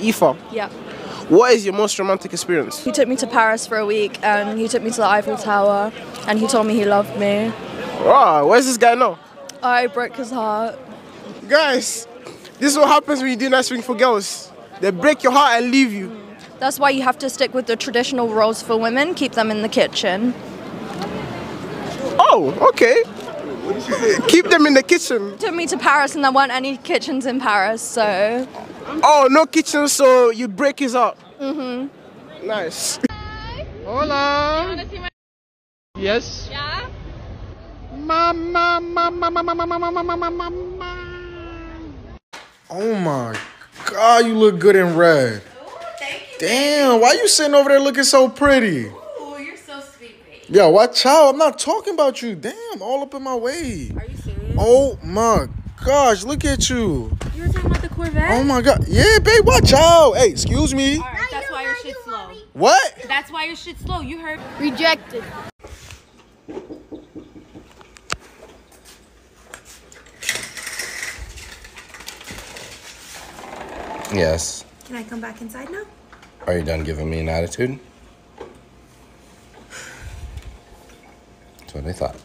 Aoife, Yeah. what is your most romantic experience? He took me to Paris for a week and he took me to the Eiffel Tower and he told me he loved me. Wow, where's this guy now? I broke his heart. Guys, this is what happens when you do nice thing for girls. They break your heart and leave you. That's why you have to stick with the traditional roles for women, keep them in the kitchen. Oh, okay. Keep them in the kitchen. Took me to Paris and there weren't any kitchens in Paris, so Oh, no kitchen, so you break his up. Mm-hmm. Nice. Hi. Hola. Yes. Yeah? Mama, mama, mama, mama, mama, mama, mama. Oh my god, you look good in red. Ooh, thank you. Damn, why you sitting over there looking so pretty? Oh, you're so sweet, babe. Yo, watch out. I'm not talking about you. Damn, all up in my way. Are you serious? Oh my gosh, look at you. You were talking about the Corvette? Oh my god. Yeah, babe, watch out. Hey, excuse me. Alright, that's why your shit's slow. What? That's why your shit's slow. You heard. rejected. Yes. Can I come back inside now? Are you done giving me an attitude? That's what I thought.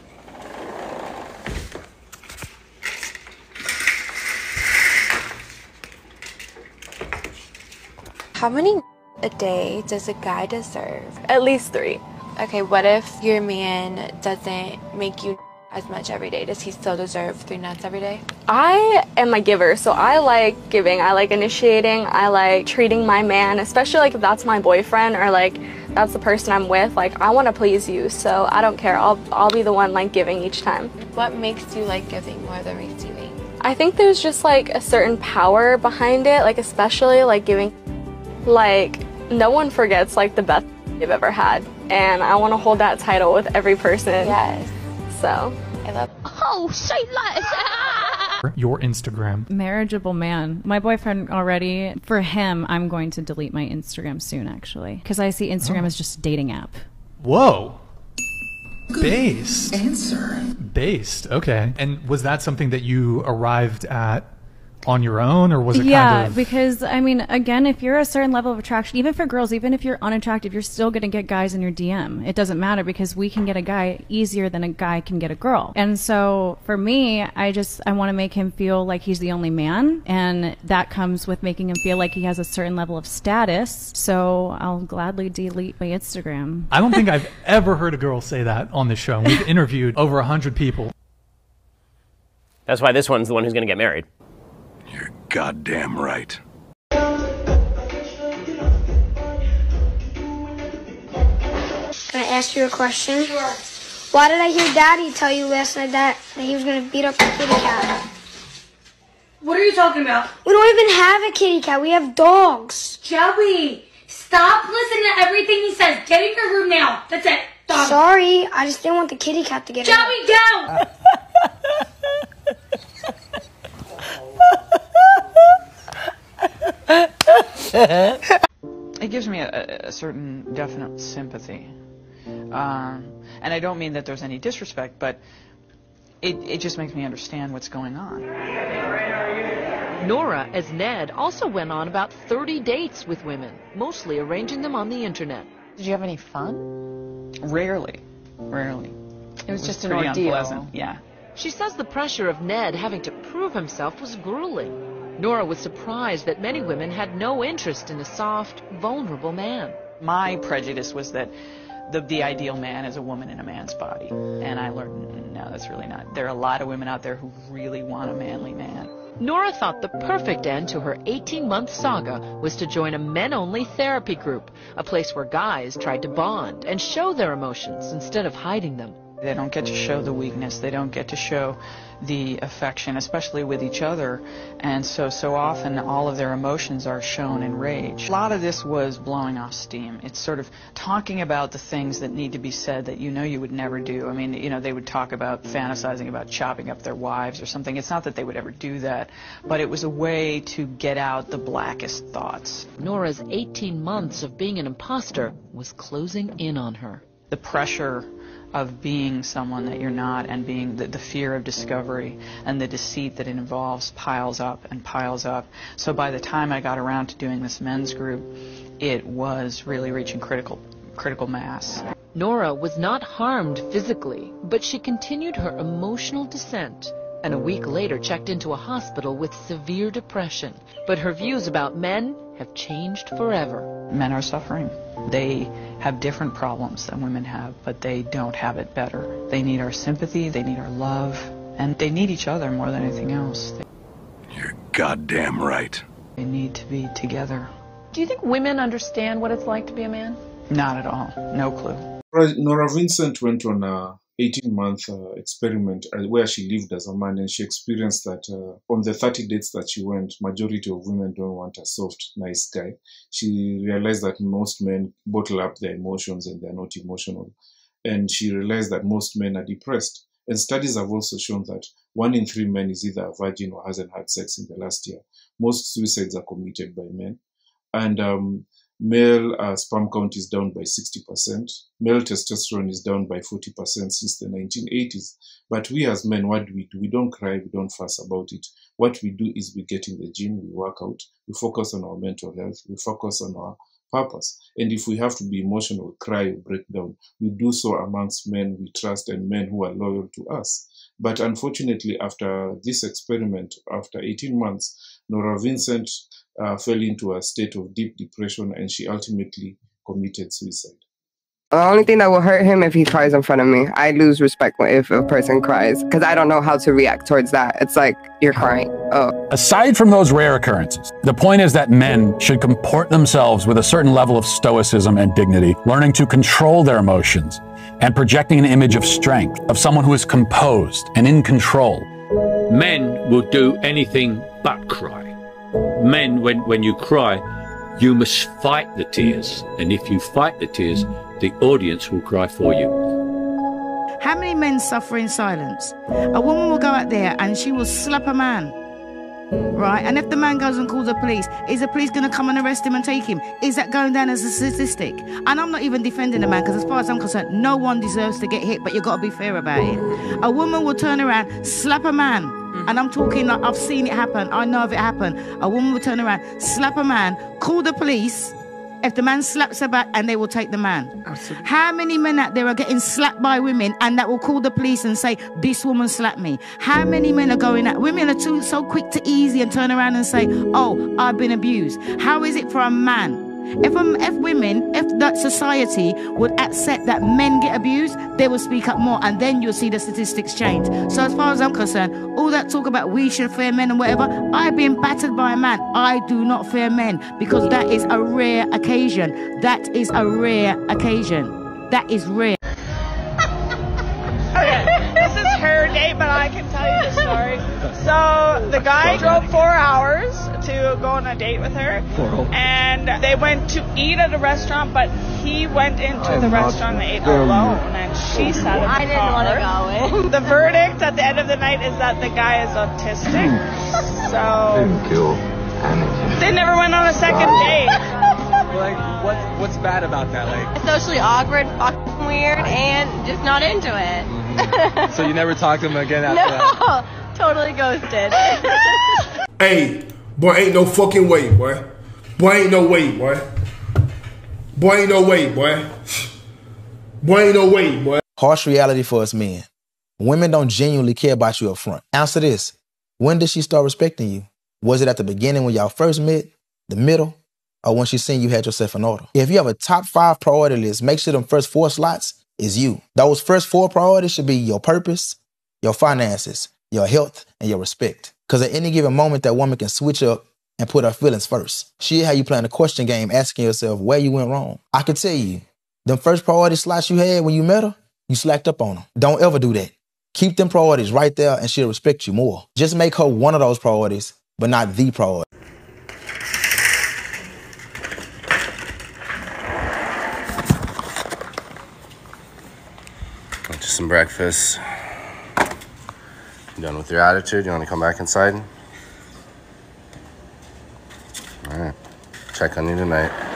How many a day does a guy deserve? At least three. Okay, what if your man doesn't make you as much every day? Does he still deserve three nuts every day? I am a giver, so I like giving. I like initiating. I like treating my man, especially like if that's my boyfriend or like that's the person I'm with. Like I want to please you, so I don't care. I'll I'll be the one like giving each time. What makes you like giving more than receiving? I think there's just like a certain power behind it, like especially like giving like no one forgets like the best they've ever had. And I want to hold that title with every person. Yes. So I love Oh, say less. your Instagram. marriageable man. My boyfriend already, for him, I'm going to delete my Instagram soon, actually. Because I see Instagram oh. as just a dating app. Whoa. Based. Answer. Based. Okay. And was that something that you arrived at on your own, or was it yeah, kind of? because I mean, again, if you're a certain level of attraction, even for girls, even if you're unattractive, you're still going to get guys in your DM. It doesn't matter because we can get a guy easier than a guy can get a girl. And so for me, I just I want to make him feel like he's the only man, and that comes with making him feel like he has a certain level of status. So I'll gladly delete my Instagram. I don't think I've ever heard a girl say that on this show. We've interviewed over a hundred people. That's why this one's the one who's going to get married. You're goddamn right. Can I ask you a question? Sure. Why did I hear Daddy tell you last night that, that he was gonna beat up the kitty cat? What are you talking about? We don't even have a kitty cat. We have dogs. Joey, stop listening to everything he says. Get in your room now. That's it. Done. Sorry, I just didn't want the kitty cat to get hurt. Joey, down. It gives me a, a certain definite sympathy. Um, and I don't mean that there's any disrespect, but it, it just makes me understand what's going on. Norah, as Ned, also went on about 30 dates with women, mostly arranging them on the internet. Did you have any fun? Rarely. Rarely. It was just an pretty ordeal. unpleasant. Yeah. She says the pressure of Ned having to prove himself was grueling. Norah was surprised that many women had no interest in a soft, vulnerable man. My prejudice was that the, the ideal man is a woman in a man's body. And I learned, mm, no, that's really not. There are a lot of women out there who really want a manly man. Norah thought the perfect end to her 18 month saga was to join a men only therapy group, a place where guys tried to bond and show their emotions instead of hiding them. They don't get to show the weakness. They don't get to show the affection, especially with each other. And so, so often all of their emotions are shown in rage. A lot of this was blowing off steam. It's sort of talking about the things that need to be said that you know you would never do. I mean, you know, they would talk about fantasizing about chopping up their wives or something. It's not that they would ever do that, but it was a way to get out the blackest thoughts. Norah's 18 months of being an imposter was closing in on her. the pressure of being someone that you're not and being the, the fear of discovery and the deceit that it involves piles up and piles up. So by the time I got around to doing this men's group, it was really reaching critical critical mass. Nora was not harmed physically, but she continued her emotional descent and a week later checked into a hospital with severe depression. But her views about men have changed forever. Men are suffering. They have different problems than women have, but they don't have it better. They need our sympathy, they need our love, and they need each other more than anything else. You're goddamn right. They need to be together. Do you think women understand what it's like to be a man? Not at all. No clue. Norah Vincent went on a 18 month uh, experiment uh, where she lived as a man and she experienced that uh, on the 30 dates that she went majority of women don't want a soft nice guy. She realized that most men bottle up their emotions and they're not emotional. And she realized that most men are depressed. And studies have also shown that one in three men is either a virgin or hasn't had sex in the last year. Most suicides are committed by men. And um, Male uh, sperm count is down by 60%. Male testosterone is down by 40% since the 1980s. But we as men, what do we do? We don't cry, we don't fuss about it. What we do is we get in the gym, we work out, we focus on our mental health, we focus on our purpose. And if we have to be emotional, cry, break down, we do so amongst men we trust and men who are loyal to us. But unfortunately, after this experiment, after 18 months, Norah Vincent uh, fell into a state of deep depression and she ultimately committed suicide. The only thing that will hurt him if he cries in front of me. I lose respect if a person cries because I don't know how to react towards that. It's like you're crying. Oh. Aside from those rare occurrences, the point is that men should comport themselves with a certain level of stoicism and dignity, learning to control their emotions and projecting an image of strength, of someone who is composed and in control. Men will do anything but cry. Men, when, when you cry, you must fight the tears. And if you fight the tears, the audience will cry for you. How many men suffer in silence? A woman will go out there and she will slap a man. Right? And if the man goes and calls the police, is the police going to come and arrest him and take him? Is that going down as a statistic? And I'm not even defending the man because, as far as I'm concerned, no one deserves to get hit, but you've got to be fair about it. A woman will turn around, slap a man, and I'm talking like I've seen it happen. I know of it happen. A woman will turn around, slap a man, call the police. If the man slaps her back, and they will take the man. Absolutely. How many men out there are getting slapped by women and that will call the police and say, This woman slapped me? How many men are going out? Women are too so quick to easy and turn around and say, Oh, I've been abused. How is it for a man? If, um, if women, if that society would accept that men get abused, they will speak up more, and then you'll see the statistics change. So, as far as I'm concerned, all that talk about we should fear men and whatever, I've been battered by a man. I do not fear men because that is a rare occasion. That is a rare occasion. That is rare. The guy drove four hours to go on a date with her, and they went to eat at a restaurant, but he went into the restaurant and ate alone, and she sat in the I didn't wanna go in. The verdict at the end of the night is that the guy is autistic. So Didn't they never went on a second date. Like, what's what's bad about that? Like, Socially awkward, fucking weird, and just not into it. Mm-hmm. so you never talk to him again after that? no, totally ghosted. Hey, boy, ain't no fucking way, boy. Boy, ain't no way, boy. Boy, ain't no way, boy. Boy, ain't no way, boy. Harsh reality for us men. Women don't genuinely care about you up front. Answer this. When did she start respecting you? Was it at the beginning when y'all first met, the middle, or when she seen you had yourself in order? If you have a top five priority list, make sure them first four slots is you. Those first four priorities should be your purpose, your finances, your health, and your respect. Because at any given moment, that woman can switch up and put her feelings first. She how you playing a question game, asking yourself where you went wrong. I can tell you, them first priority slots you had when you met her, you slacked up on her. Don't ever do that. Keep them priorities right there and she'll respect you more. Just make her one of those priorities, but not the priority. Some breakfast. You done with your attitude? You want to come back inside? All right. Check on you tonight.